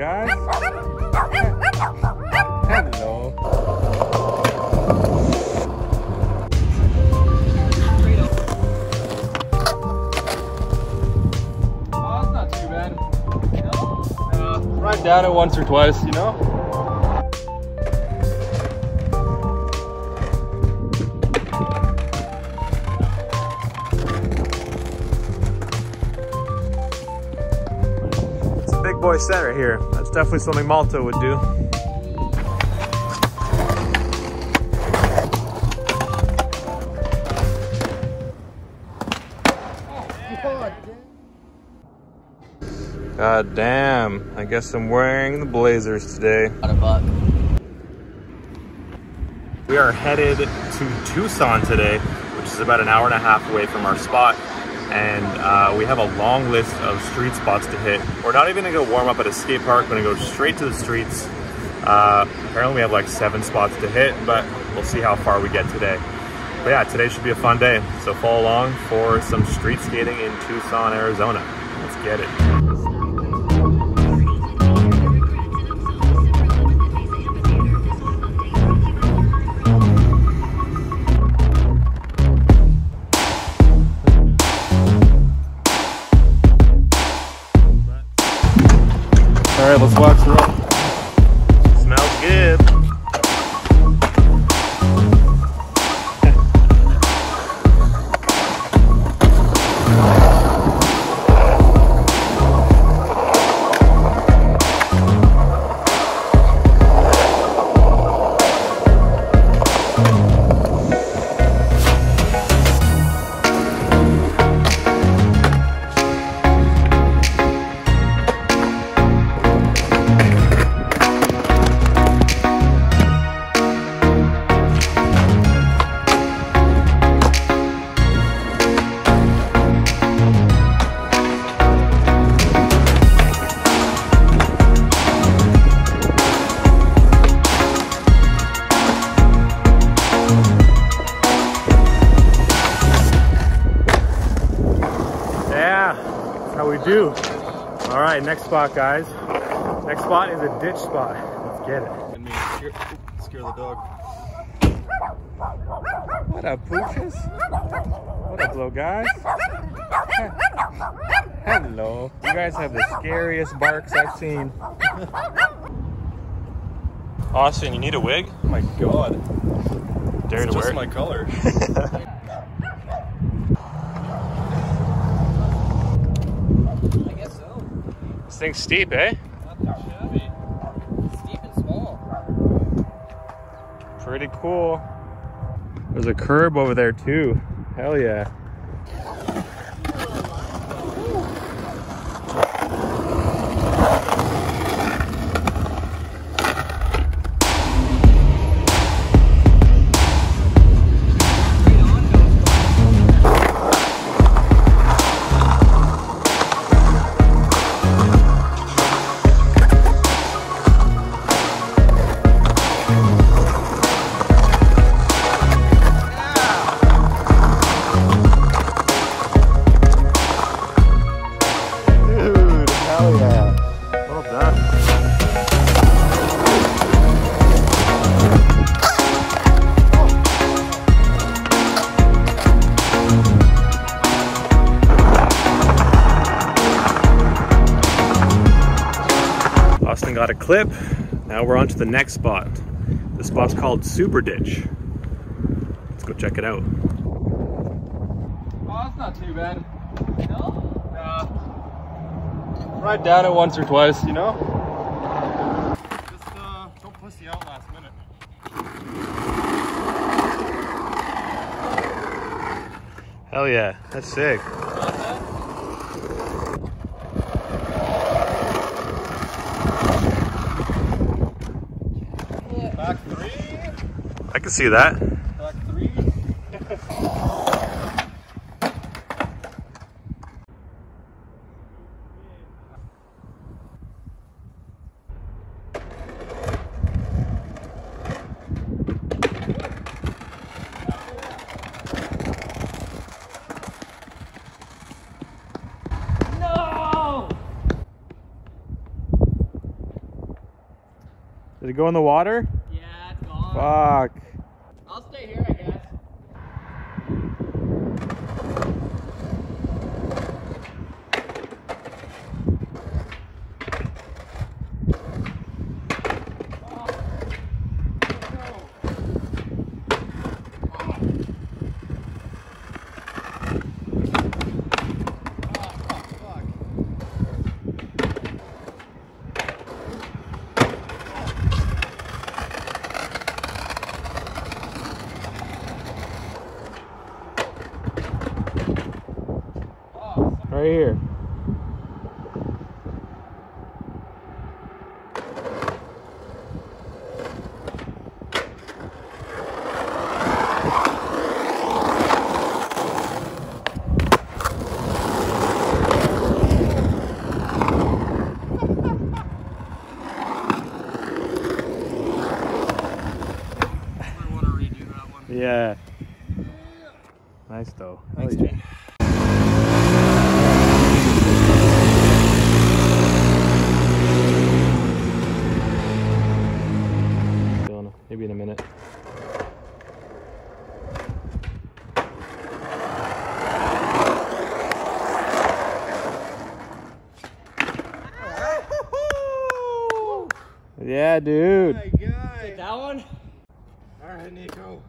guys. Hello. Oh, it's not too bad. Uh, ride down it once or twice, you know? Boy center here. That's definitely something Malto would do. God damn. I guess I'm wearing the Blazers today. We are headed to Tucson today, which is about an hour and a half away from our spot. And uh, we have a long list of street spots to hit. We're not even gonna go warm up at a skate park, we're gonna go straight to the streets. Uh, apparently we have like seven spots to hit, but we'll see how far we get today. But yeah, today should be a fun day. So follow along for some street skating in Tucson, Arizona. Let's get it. All right, let's watch the roll. Smells good. Right, next spot, guys. Next spot is a ditch spot. Let's get it. And me scare, scare the dog. What up, pooches? What up, little guys? Hello. You guys have the scariest barks I've seen. Austin, you need a wig? Oh my god. Dare It's to just wear my it? color. I guess so. This thing's steep, eh? Not too shabby. Steep and small. Pretty cool. There's a curb over there too. Hell yeah. Clip. Now we're on to the next spot. The spot's called Super Ditch. Let's go check it out. Oh, not too bad. No? Ride down it once or twice, you know? Just uh, don't pussy out last minute. Hell yeah, that's sick. Back three. I can see that. Back. No! Did it go in the water? Yeah, it's gone. Fuck. I'll stay here, I guess. Right here. I want to redo that one. Yeah. Nice though. Hell Thanks, yeah. Jay. Don't know. Maybe in a minute. Yeah, dude. My guy. Take that one. All right, Nico.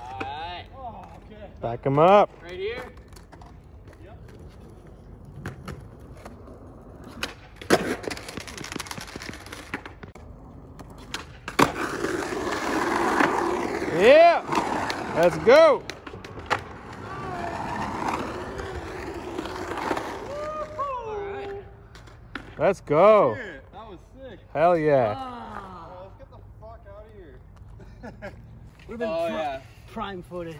Alright. Oh, okay. Back him up. Right here. Yeah. Let's go. Alright. Let's go. Shit, that was sick. Hell yeah. Ah. Oh, let's get the fuck out of here. Would have been Oh, pri- yeah. prime footage.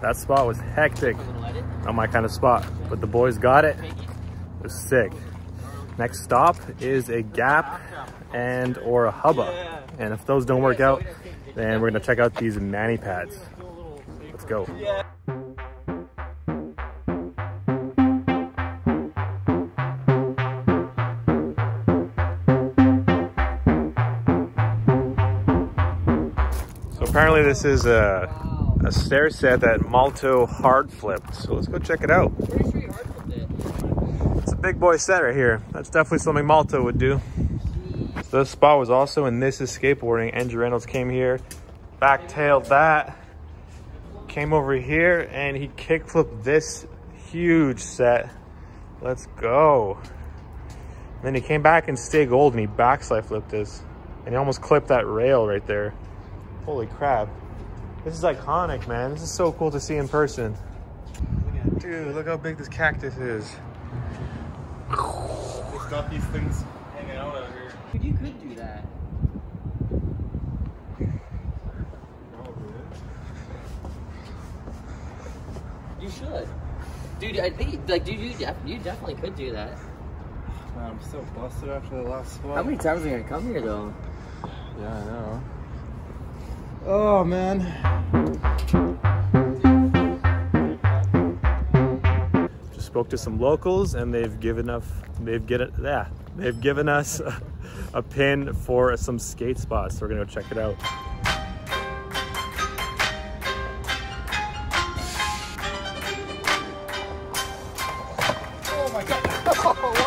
That spot was hectic. Not my kind of spot, but the boys got it. It. Was sick. Next stop is a gap and or a hubba. And if those don't work out, then we're gonna check out these manny pads. Let's go. Apparently this is a, a stair set that Malto hard flipped. So let's go check it out. Pretty sure you hard flipped it. It's a big boy set right here. That's definitely something Malto would do. So this spot was also in This Is Skateboarding. Andrew Reynolds came here, backtailed that, came over here, and he kickflipped this huge set. Let's go. Then he came back and stay gold and he backside flipped this. And he almost clipped that rail right there. Holy crap. This is iconic, man. This is so cool to see in person. Dude, look how big this cactus is. He's got these things hanging out out here. Dude, you could do that. You should. Dude, I think, like, dude, you, def- you definitely could do that. Man, I'm so busted after the last spot. How many times are you gonna come here, though? Yeah, I know. Oh man. Just spoke to some locals and they've given us they've get it yeah they've given us a, a pin for some skate spots. So we're gonna go check it out. Oh my god. Oh,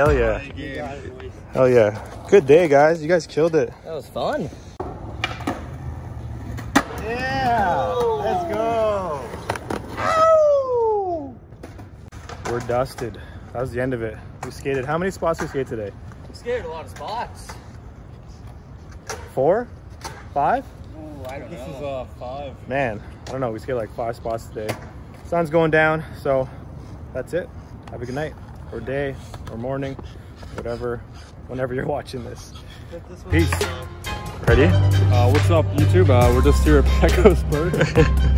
Hell yeah. It. Hell yeah. Good day, guys. You guys killed it. That was fun. Yeah. Let's go. We're dusted. That was the end of it. We skated. How many spots we skate today? I'm scared a lot of spots. Four? Five? Ooh, I don't This know. is uh five. Man, I don't know. We skated like five spots today. Sun's going down, so that's it. Have a good night, or day, or morning, whatever, whenever you're watching this. Peace. Ready? Uh, what's up, YouTube? Uh, we're just here at Pecos Bird.